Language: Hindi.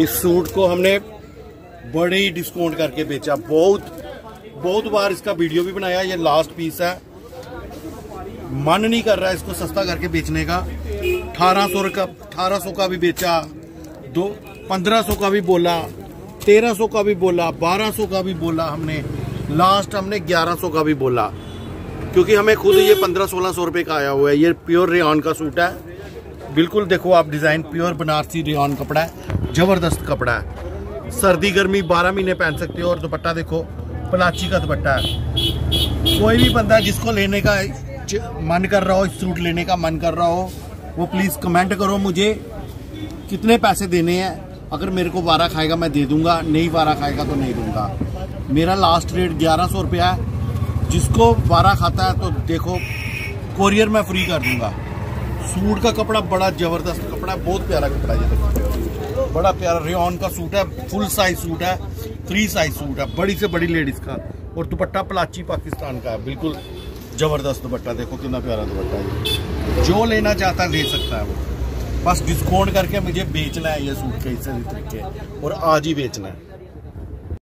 इस सूट को हमने बड़े ही डिस्काउंट करके बेचा। बहुत बहुत बार इसका वीडियो भी बनाया, ये लास्ट पीस है। मन नहीं कर रहा इसको सस्ता करके बेचने का। अठारह सौ का अठारह सौ का भी बेचा, दो, पंद्रह सौ का भी बोला, तेरह सौ का भी बोला, बारह सौ का भी बोला हमने। लास्ट हमने ग्यारह सौ का भी बोला। क्योंकि हमें खुद ये पंद्रह सोलह सौ रुपये का आया हुआ है। ये प्योर रेन का सूट है। बिल्कुल देखो, आप डिज़ाइन प्योर बनारसी रेन कपड़ा है, ज़बरदस्त कपड़ा है। सर्दी, गर्मी बारह महीने पहन सकते हो, और दुपट्टा देखो, पलाची का दुपट्टा है। कोई भी बंदा जिसको लेने का मन कर रहा हो सूट लेने का मन कर रहा हो, वो प्लीज़ कमेंट करो मुझे, कितने पैसे देने हैं। अगर मेरे को बारह खाएगा, मैं दे दूँगा, नहीं बारह खाएगा तो नहीं दूँगा। मेरा लास्ट रेट ग्यारह सौ रुपया है। जिसको बारह खाता है तो देखो कोरियर मैं फ्री कर दूँगा। सूट का कपड़ा बड़ा ज़बरदस्त कपड़ा है, बहुत प्यारा कपड़ा है ये बड़ा प्यारा रेन का सूट है फुल साइज़ सूट है थ्री साइज़ सूट है, बड़ी से बड़ी लेडीज़ का। और दुपट्टा प्लाची पाकिस्तान का है, बिल्कुल ज़बरदस्त दुपट्टा, देखो कितना प्यारा दुपट्टा है जो लेना चाहता है ले सकता है वो। बस डिस्काउंट करके मुझे बेचना है ये सूट कैसे तरीके और आज ही बेचना है।